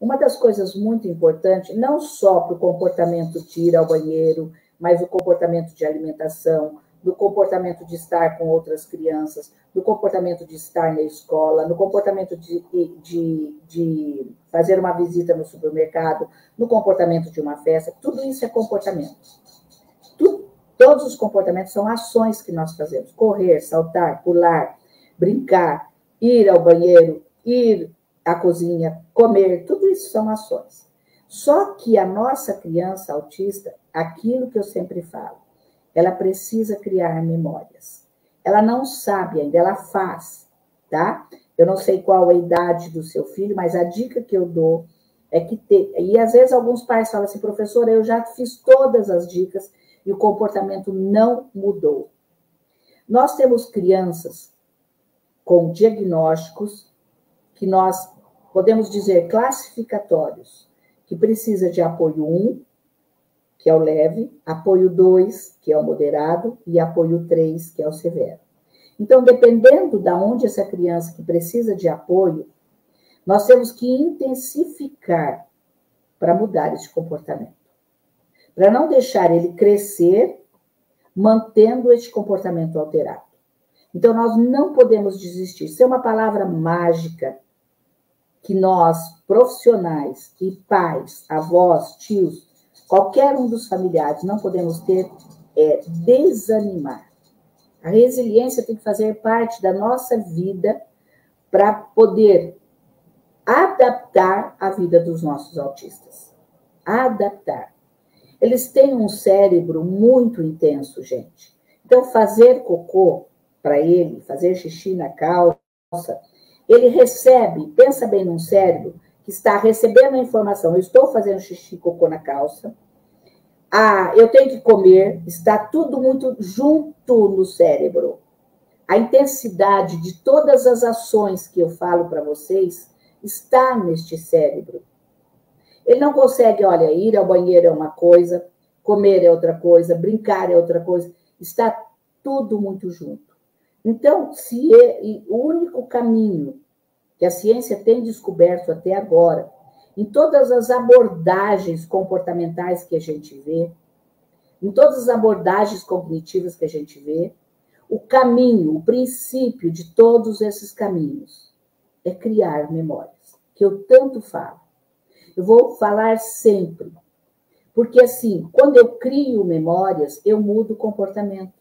Uma das coisas muito importantes, não só para o comportamento de ir ao banheiro, mas o comportamento de alimentação, do comportamento de estar com outras crianças, do comportamento de estar na escola, no comportamento de, de, de fazer uma visita no supermercado, no comportamento de uma festa, tudo isso é comportamento. Todos os comportamentos são ações que nós fazemos: correr, saltar, pular, brincar, ir ao banheiro, ir à cozinha, comer, tudo isso são ações. Só que a nossa criança autista, aquilo que eu sempre falo, ela precisa criar memórias. Ela não sabe ainda, ela faz, tá? Eu não sei qual a idade do seu filho, mas a dica que eu dou é que te... e às vezes alguns pais falam assim, professora, eu já fiz todas as dicas e o comportamento não mudou. Nós temos crianças com diagnósticos que nós podemos dizer classificatórios, que precisa de apoio 1, que é o leve, apoio 2, que é o moderado, e apoio 3, que é o severo. Então, dependendo da de onde essa criança que precisa de apoio, nós temos que intensificar para mudar esse comportamento. Para não deixar ele crescer mantendo esse comportamento alterado. Então, nós não podemos desistir. Isso é uma palavra mágica que nós, profissionais e pais, avós, tios, qualquer um dos familiares não podemos ter é desanimar. A resiliência tem que fazer parte da nossa vida para poder adaptar a vida dos nossos autistas. Adaptar. Eles têm um cérebro muito intenso, gente. Então, fazer cocô para ele, fazer xixi na calça, ele recebe, pensa bem num cérebro que está recebendo a informação, eu estou fazendo xixi cocô na calça, ah, eu tenho que comer, está tudo muito junto no cérebro. A intensidade de todas as ações que eu falo para vocês está neste cérebro. Ele não consegue, olha, ir ao banheiro é uma coisa, comer é outra coisa, brincar é outra coisa, está tudo muito junto. Então, se é, o único caminho que a ciência tem descoberto até agora em todas as abordagens comportamentais que a gente vê, em todas as abordagens cognitivas que a gente vê, o caminho, o princípio de todos esses caminhos é criar memórias, que eu tanto falo. Eu vou falar sempre, porque assim, quando eu crio memórias, eu mudo o comportamento.